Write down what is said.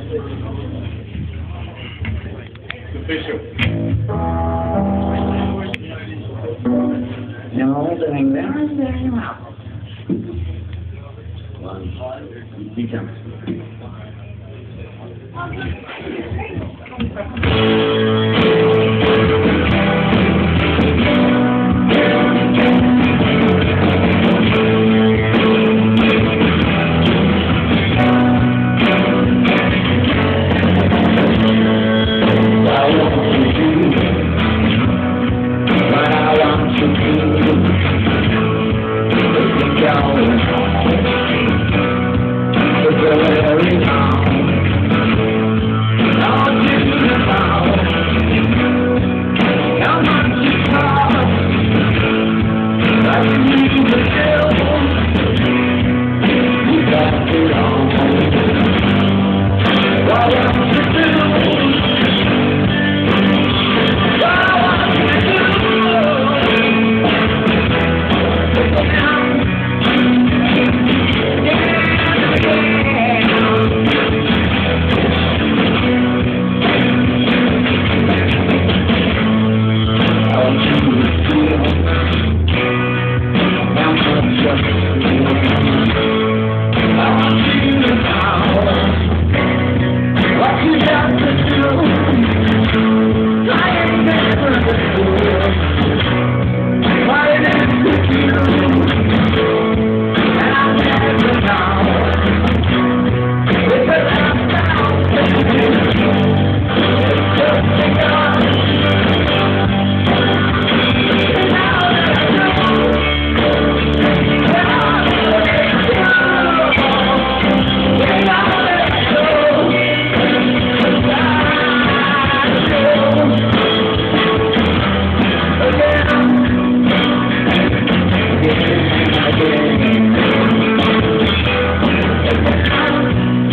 The hang there. Very well. One, two, three. Thank you.